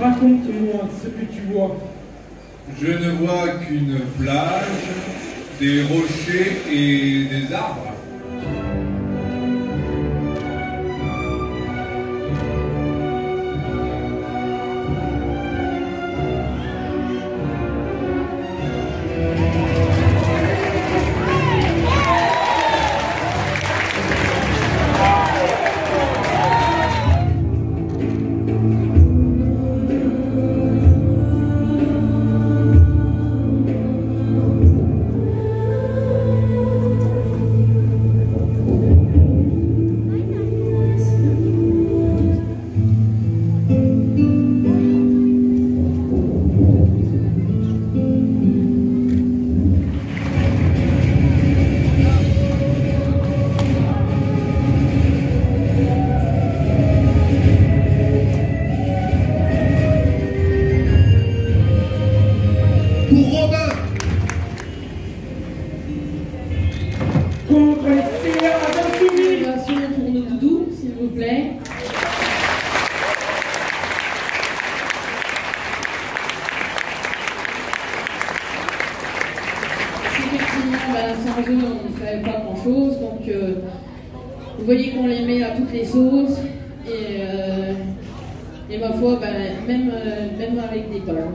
Raconte-moi ce que tu vois. Je ne vois qu'une plage, des rochers et des arbres. Bah, sans eux, on ne ferait pas grand-chose. Donc, euh, vous voyez qu'on les met à toutes les sauces. Et, euh, et ma foi, bah, même, euh, même avec des hein.